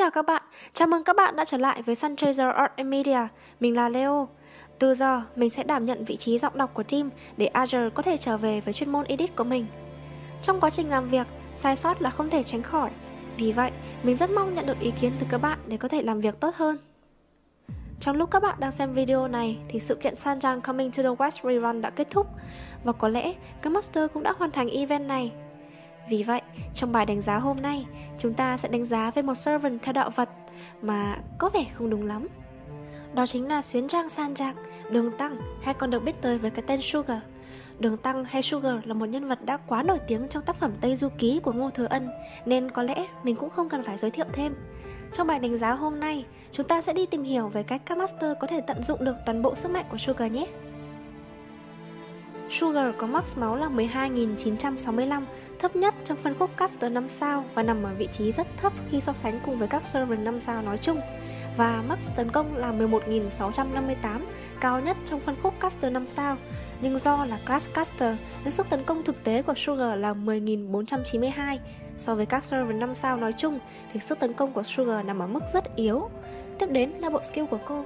chào các bạn, chào mừng các bạn đã trở lại với Sun Treasure Art and Media, mình là Leo. Từ giờ, mình sẽ đảm nhận vị trí giọng đọc của team để Azure có thể trở về với chuyên môn edit của mình. Trong quá trình làm việc, sai sót là không thể tránh khỏi. Vì vậy, mình rất mong nhận được ý kiến từ các bạn để có thể làm việc tốt hơn. Trong lúc các bạn đang xem video này thì sự kiện Sanjang Coming to the West Rerun đã kết thúc và có lẽ các master cũng đã hoàn thành event này vì vậy, trong bài đánh giá hôm nay, chúng ta sẽ đánh giá về một servant theo đạo vật mà có vẻ không đúng lắm. Đó chính là Xuyến Trang San Trang, Đường Tăng hay còn được biết tới với cái tên Sugar. Đường Tăng hay Sugar là một nhân vật đã quá nổi tiếng trong tác phẩm Tây Du Ký của Ngô Thừa Ân nên có lẽ mình cũng không cần phải giới thiệu thêm. Trong bài đánh giá hôm nay, chúng ta sẽ đi tìm hiểu về cách các master có thể tận dụng được toàn bộ sức mạnh của Sugar nhé. Sugar có max máu là 12.965, thấp nhất trong phân khúc caster 5 sao và nằm ở vị trí rất thấp khi so sánh cùng với các server 5 sao nói chung. Và max tấn công là 11.658, cao nhất trong phân khúc caster 5 sao. Nhưng do là class caster nên sức tấn công thực tế của Sugar là 10.492. So với các server 5 sao nói chung thì sức tấn công của Sugar nằm ở mức rất yếu. Tiếp đến là bộ skill của cô.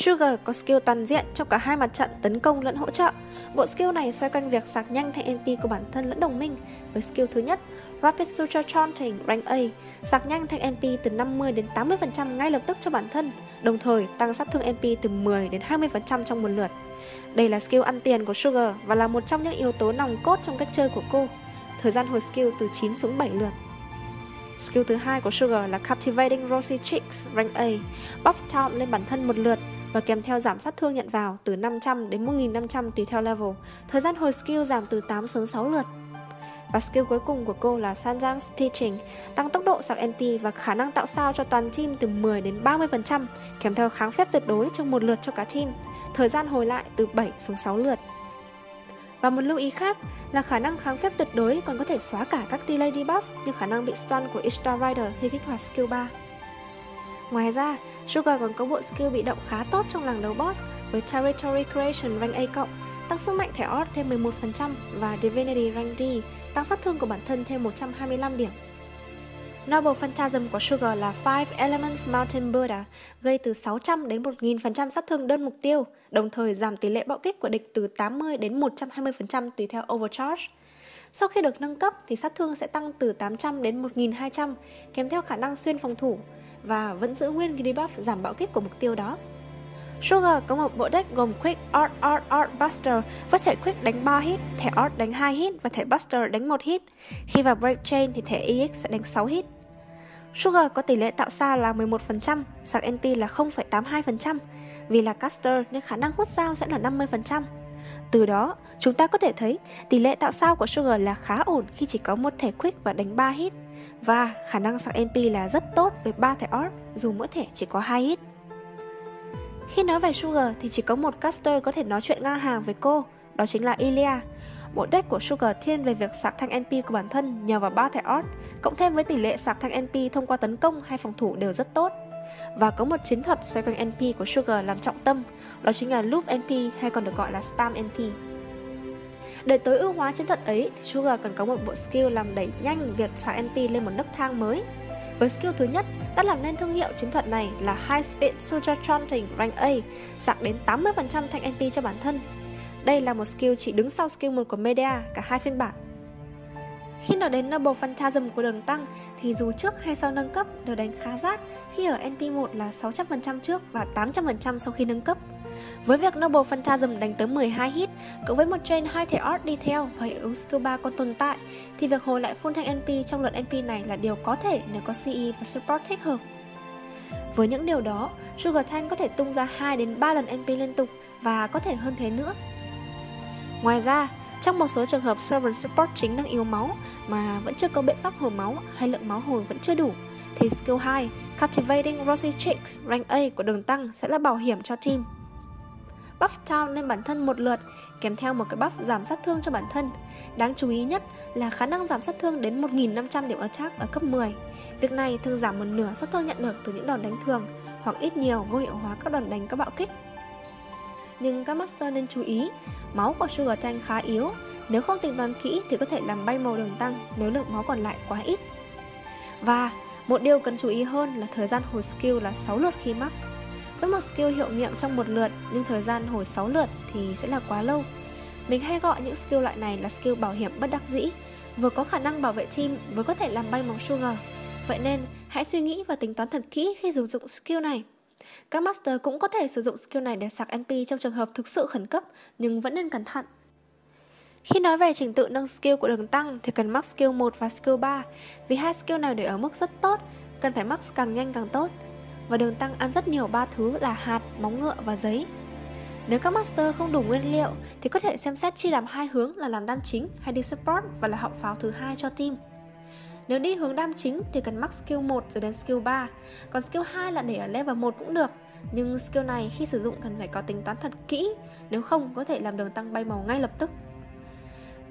Sugar có skill toàn diện trong cả hai mặt trận tấn công lẫn hỗ trợ. Bộ skill này xoay quanh việc sạc nhanh thanh NP của bản thân lẫn đồng minh. Với skill thứ nhất, Rapid Suture Taunting rank A, sạc nhanh thanh NP từ 50 đến 80% ngay lập tức cho bản thân, đồng thời tăng sát thương NP từ 10 đến 20% trong một lượt. Đây là skill ăn tiền của Sugar và là một trong những yếu tố nòng cốt trong cách chơi của cô. Thời gian hồi skill từ 9 xuống 7 lượt. Skill thứ hai của Sugar là Captivating Rosy Cheeks rank A, buff taunt lên bản thân một lượt, và kèm theo giảm sát thương nhận vào từ 500 đến 1500 tùy theo level. Thời gian hồi skill giảm từ 8 xuống 6 lượt. Và skill cuối cùng của cô là Sanjang Stitching, tăng tốc độ sạc NP và khả năng tạo sao cho toàn team từ 10 đến 30%, kèm theo kháng phép tuyệt đối trong một lượt cho cả team. Thời gian hồi lại từ 7 xuống 6 lượt. Và một lưu ý khác là khả năng kháng phép tuyệt đối còn có thể xóa cả các delay debuff như khả năng bị stun của Ishtar Rider khi kích hoạt skill 3. Ngoài ra, Sugar còn có bộ skill bị động khá tốt trong làng đấu boss với Territory Creation rank A tăng sức mạnh thẻ Ort thêm 11% và Divinity rank D, tăng sát thương của bản thân thêm 125 điểm. Noble Phantasm của Sugar là Five Elements Mountain Buddha, gây từ 600 đến 1000% sát thương đơn mục tiêu, đồng thời giảm tỷ lệ bạo kích của địch từ 80 đến 120% tùy theo Overcharge. Sau khi được nâng cấp thì sát thương sẽ tăng từ 800 đến 1200, kèm theo khả năng xuyên phòng thủ, và vẫn giữ nguyên cái debuff giảm bạo kích của mục tiêu đó. Sugar có một bộ deck gồm Quick, Art, Art, Art, Buster với thể Quick đánh 3 hit, thể Art đánh 2 hit và thể Buster đánh 1 hit. Khi vào Break Chain thì thể EX sẽ đánh 6 hit. Sugar có tỷ lệ tạo xa là 11%, sạc NP là 0,82%. Vì là caster nên khả năng hút sao sẽ là 50%. Từ đó, chúng ta có thể thấy tỷ lệ tạo sao của Sugar là khá ổn khi chỉ có một thẻ Quick và đánh 3 hit. Và khả năng sạc MP là rất tốt với 3 thẻ Orb dù mỗi thẻ chỉ có 2 ít. Khi nói về Sugar thì chỉ có một caster có thể nói chuyện ngang hàng với cô, đó chính là Ilia. Bộ deck của Sugar thiên về việc sạc thanh NP của bản thân nhờ vào 3 thẻ Orb, cộng thêm với tỷ lệ sạc thanh NP thông qua tấn công hay phòng thủ đều rất tốt. Và có một chiến thuật xoay quanh NP của Sugar làm trọng tâm, đó chính là Loop NP hay còn được gọi là Spam NP. Để tối ưu hóa chiến thuật ấy, thì Sugar cần có một bộ skill làm đẩy nhanh việc xả NP lên một nấc thang mới. Với skill thứ nhất, đã làm nên thương hiệu chiến thuật này là High Speed Sugar Chanting Rank A, sạc đến 80% thanh NP cho bản thân. Đây là một skill chỉ đứng sau skill 1 của Media, cả hai phiên bản. Khi nói đến Noble Phantasm của đường tăng thì dù trước hay sau nâng cấp đều đánh khá rát khi ở NP1 là 600% trước và 800% sau khi nâng cấp. Với việc Noble Phantasm đánh tới 12 hit, cộng với một chain hai thẻ art đi theo và hiệu ứng skill 3 còn tồn tại, thì việc hồi lại full thanh NP trong lượt NP này là điều có thể nếu có CE và support thích hợp. Với những điều đó, Sugar Tank có thể tung ra 2 đến 3 lần NP liên tục và có thể hơn thế nữa. Ngoài ra, trong một số trường hợp servant support chính đang yếu máu mà vẫn chưa có biện pháp hồi máu hay lượng máu hồi vẫn chưa đủ, thì skill 2, Captivating Rosy Chicks rank A của đường tăng sẽ là bảo hiểm cho team buff town lên bản thân một lượt, kèm theo một cái buff giảm sát thương cho bản thân. Đáng chú ý nhất là khả năng giảm sát thương đến 1.500 điểm attack ở cấp 10. Việc này thường giảm một nửa sát thương nhận được từ những đòn đánh thường, hoặc ít nhiều vô hiệu hóa các đòn đánh có bạo kích. Nhưng các master nên chú ý, máu của Sugar Tank khá yếu, nếu không tính toán kỹ thì có thể làm bay màu đường tăng nếu lượng máu còn lại quá ít. Và Một điều cần chú ý hơn là thời gian hồi skill là 6 lượt khi max. Với một skill hiệu nghiệm trong một lượt nhưng thời gian hồi 6 lượt thì sẽ là quá lâu. Mình hay gọi những skill loại này là skill bảo hiểm bất đắc dĩ, vừa có khả năng bảo vệ team vừa có thể làm bay móng sugar. Vậy nên, hãy suy nghĩ và tính toán thật kỹ khi sử dụng skill này. Các master cũng có thể sử dụng skill này để sạc NP trong trường hợp thực sự khẩn cấp, nhưng vẫn nên cẩn thận. Khi nói về trình tự nâng skill của đường tăng thì cần max skill 1 và skill 3 vì hai skill này đều ở mức rất tốt, cần phải max càng nhanh càng tốt. Và đường tăng ăn rất nhiều ba thứ là hạt, móng ngựa và giấy. Nếu các master không đủ nguyên liệu thì có thể xem xét chia làm hai hướng là làm đam chính hay đi support và là hậu pháo thứ hai cho team. Nếu đi hướng đam chính thì cần max skill 1 rồi đến skill 3, còn skill 2 là để ở level 1 cũng được. Nhưng skill này khi sử dụng cần phải có tính toán thật kỹ, nếu không có thể làm đường tăng bay màu ngay lập tức.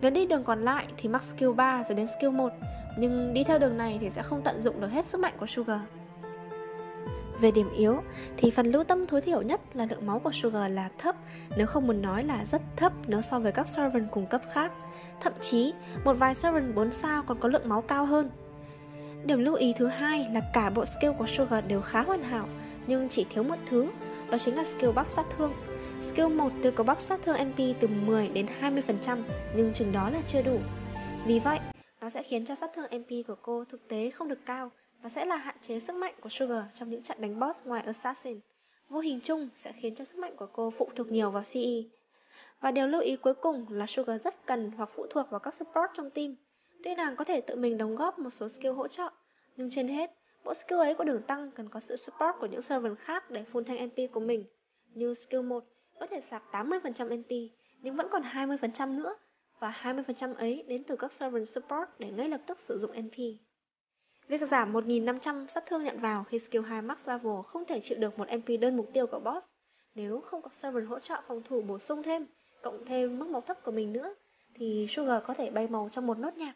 Nếu đi đường còn lại thì max skill 3 rồi đến skill 1, nhưng đi theo đường này thì sẽ không tận dụng được hết sức mạnh của Sugar. Về điểm yếu thì phần lưu tâm tối thiểu nhất là lượng máu của Sugar là thấp, nếu không muốn nói là rất thấp nếu so với các servant cùng cấp khác. Thậm chí, một vài servant 4 sao còn có lượng máu cao hơn. Điểm lưu ý thứ hai là cả bộ skill của Sugar đều khá hoàn hảo, nhưng chỉ thiếu một thứ, đó chính là skill buff sát thương. Skill 1 tôi có buff sát thương NP từ 10 đến 20%, nhưng chừng đó là chưa đủ. Vì vậy, nó sẽ khiến cho sát thương MP của cô thực tế không được cao và sẽ là hạn chế sức mạnh của Sugar trong những trận đánh boss ngoài Assassin. Vô hình chung sẽ khiến cho sức mạnh của cô phụ thuộc nhiều vào CE. Và điều lưu ý cuối cùng là Sugar rất cần hoặc phụ thuộc vào các support trong team. Tuy nàng có thể tự mình đóng góp một số skill hỗ trợ, nhưng trên hết, bộ skill ấy của đường tăng cần có sự support của những servant khác để full thanh MP của mình. Như skill 1 có thể sạc 80% MP, nhưng vẫn còn 20% nữa, và 20% ấy đến từ các servant support để ngay lập tức sử dụng NP. Việc giảm 1.500 sát thương nhận vào khi skill 2 max level không thể chịu được một NP đơn mục tiêu của boss nếu không có servant hỗ trợ phòng thủ bổ sung thêm, cộng thêm mức màu thấp của mình nữa, thì Sugar có thể bay màu trong một nốt nhạc.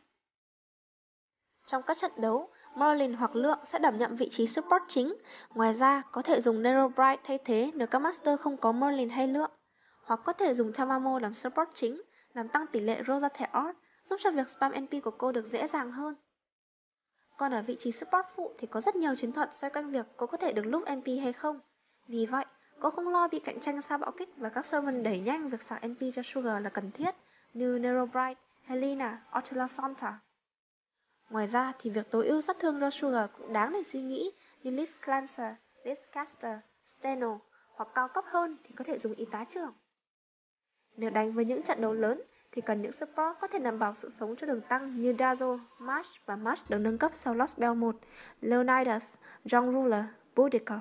Trong các trận đấu, Merlin hoặc Lượng sẽ đảm nhận vị trí support chính, ngoài ra có thể dùng Nero Bright thay thế nếu các master không có Merlin hay Lượng, hoặc có thể dùng Tamamo làm support chính, làm tăng tỷ lệ roll ra thẻ Art, giúp cho việc spam NP của cô được dễ dàng hơn. Còn ở vị trí support phụ thì có rất nhiều chiến thuật xoay quanh việc cô có thể được lúc mp hay không. Vì vậy, cô không lo bị cạnh tranh sao bão kích và các servant đẩy nhanh việc xả mp cho Sugar là cần thiết, như neurobright, Helena, Ortela Santa. Ngoài ra thì việc tối ưu sát thương cho Sugar cũng đáng để suy nghĩ như Liz Clancer, Liz Caster, Steno hoặc cao cấp hơn thì có thể dùng y tá trưởng. Nếu đánh với những trận đấu lớn thì cần những support có thể đảm bảo sự sống cho đường tăng như Dazo, Marsh và Marsh được nâng cấp sau Lost Bell 1, Leonidas, John Ruler, Boudica.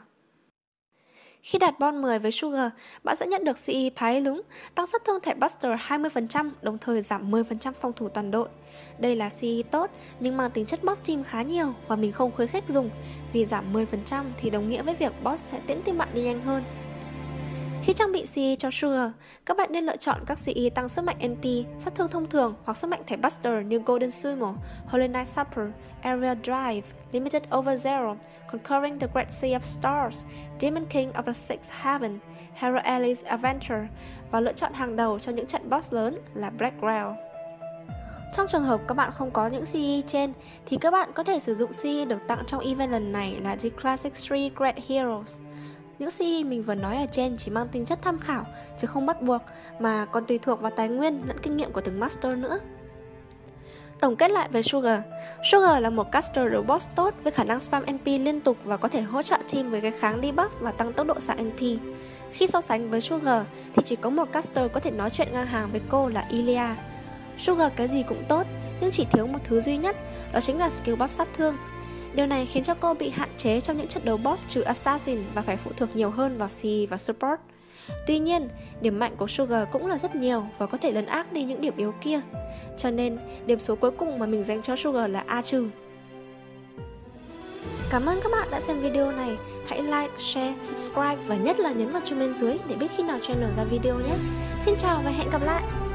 Khi đạt bon 10 với Sugar, bạn sẽ nhận được CE phái lúng, tăng sát thương thẻ Buster 20%, đồng thời giảm 10% phòng thủ toàn đội. Đây là CE tốt, nhưng mang tính chất bóc team khá nhiều và mình không khuyến khích dùng, vì giảm 10% thì đồng nghĩa với việc boss sẽ tiễn team bạn đi nhanh hơn. Khi trang bị CE cho Sugar, các bạn nên lựa chọn các CE tăng sức mạnh NP, sát thương thông thường hoặc sức mạnh thẻ Buster như Golden Sumo, Holy Night Supper, Area Drive, Limited Over Zero, Conquering the Great Sea of Stars, Demon King of the Sixth Heaven, Hero Alice Adventure và lựa chọn hàng đầu cho những trận boss lớn là Black Grail. Trong trường hợp các bạn không có những CE trên thì các bạn có thể sử dụng CE được tặng trong event lần này là The Classic 3 Great Heroes. Những CE mình vừa nói ở trên chỉ mang tính chất tham khảo chứ không bắt buộc mà còn tùy thuộc vào tài nguyên lẫn kinh nghiệm của từng master nữa. Tổng kết lại về Sugar Sugar là một caster robot tốt với khả năng spam NP liên tục và có thể hỗ trợ team với cái kháng debuff và tăng tốc độ xạ NP. Khi so sánh với Sugar thì chỉ có một caster có thể nói chuyện ngang hàng với cô là Ilia. Sugar cái gì cũng tốt, nhưng chỉ thiếu một thứ duy nhất, đó chính là skill buff sát thương. Điều này khiến cho cô bị hạn chế trong những trận đấu boss trừ Assassin và phải phụ thuộc nhiều hơn vào C và Support. Tuy nhiên, điểm mạnh của Sugar cũng là rất nhiều và có thể lấn ác đi những điểm yếu kia. Cho nên, điểm số cuối cùng mà mình dành cho Sugar là A trừ. Cảm ơn các bạn đã xem video này. Hãy like, share, subscribe và nhất là nhấn vào chuông bên dưới để biết khi nào channel ra video nhé. Xin chào và hẹn gặp lại!